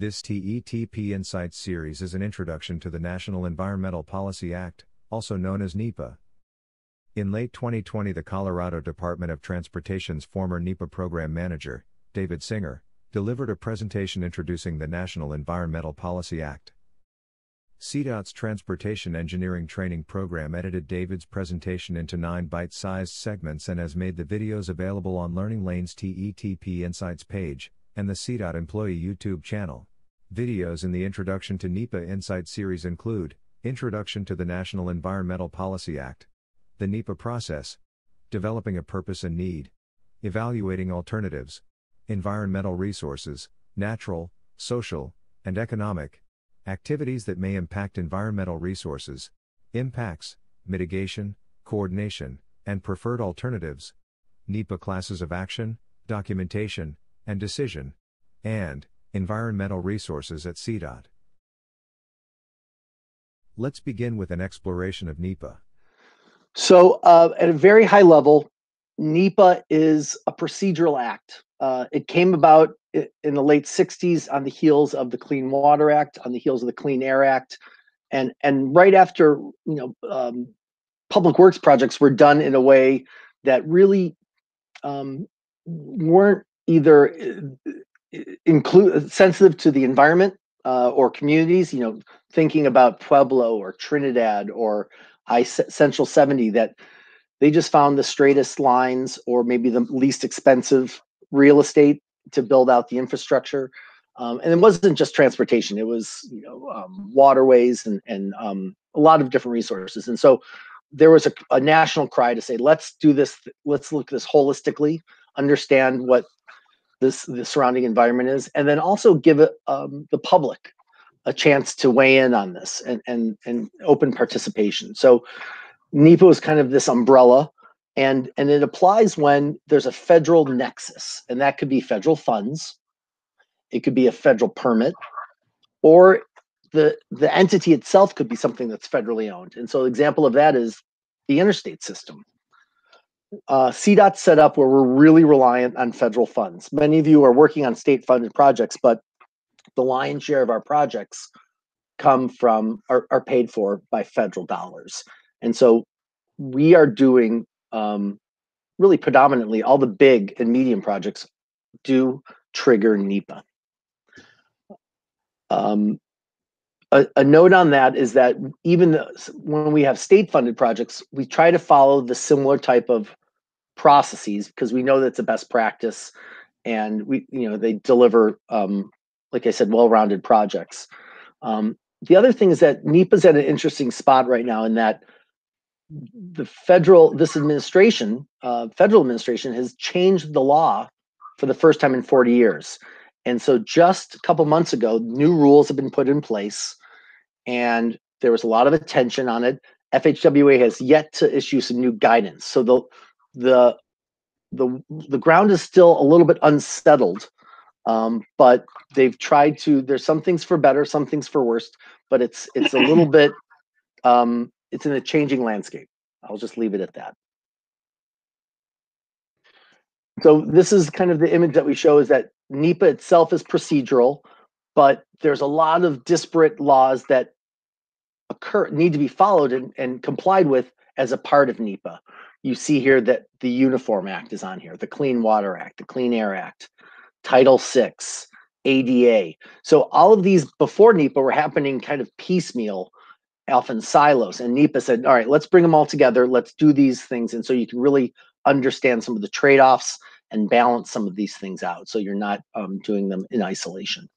This TETP Insights series is an introduction to the National Environmental Policy Act, also known as NEPA. In late 2020, the Colorado Department of Transportation's former NEPA program manager, David Singer, delivered a presentation introducing the National Environmental Policy Act. CDOT's Transportation Engineering Training Program edited David's presentation into nine bite sized segments and has made the videos available on Learning Lane's TETP Insights page and the CDOT Employee YouTube channel. Videos in the Introduction to NEPA Insight series include Introduction to the National Environmental Policy Act, the NEPA process, developing a purpose and need, evaluating alternatives, environmental resources, natural, social, and economic, activities that may impact environmental resources, impacts, mitigation, coordination, and preferred alternatives, NEPA classes of action, documentation, and decision, and Environmental Resources at CDOT. Let's begin with an exploration of NEPA. So, uh, at a very high level, NEPA is a procedural act. Uh, it came about in the late 60s on the heels of the Clean Water Act, on the heels of the Clean Air Act, and and right after you know um, public works projects were done in a way that really um, weren't either include sensitive to the environment uh, or communities. You know, thinking about Pueblo or Trinidad or I Central 70 that they just found the straightest lines or maybe the least expensive real estate to build out the infrastructure. Um, and it wasn't just transportation; it was you know um, waterways and and um, a lot of different resources. And so there was a, a national cry to say, let's do this. Let's look at this holistically, understand what this the surrounding environment is, and then also give it um, the public a chance to weigh in on this and and and open participation. So NEPA is kind of this umbrella, and and it applies when there's a federal nexus, and that could be federal funds, it could be a federal permit, or the the entity itself could be something that's federally owned. And so, an example of that is the interstate system uh, CDOT set up where we're really reliant on federal funds. Many of you are working on state funded projects, but the lion's share of our projects come from are, are paid for by federal dollars. And so we are doing um, really predominantly all the big and medium projects do trigger NEPA. Um, a, a, note on that is that even when we have state funded projects, we try to follow the similar type of processes because we know that's a best practice and we you know they deliver um, like i said well-rounded projects. Um, the other thing is that nepa's at an interesting spot right now in that the federal this administration uh, federal administration has changed the law for the first time in 40 years. And so just a couple months ago new rules have been put in place and there was a lot of attention on it. Fhwa has yet to issue some new guidance. So the the the the ground is still a little bit unsettled um, but they've tried to there's some things for better some things for worse but it's it's a little bit um, it's in a changing landscape. I'll just leave it at that. So this is kind of the image that we show is that nepa itself is procedural but there's a lot of disparate laws that occur need to be followed and, and complied with as a part of nepa you see here that the Uniform Act is on here, the Clean Water Act, the Clean Air Act, Title VI, ADA. So all of these before NEPA were happening kind of piecemeal, often silos. And NEPA said, all right, let's bring them all together. Let's do these things. And so you can really understand some of the trade offs and balance some of these things out. So you're not um, doing them in isolation.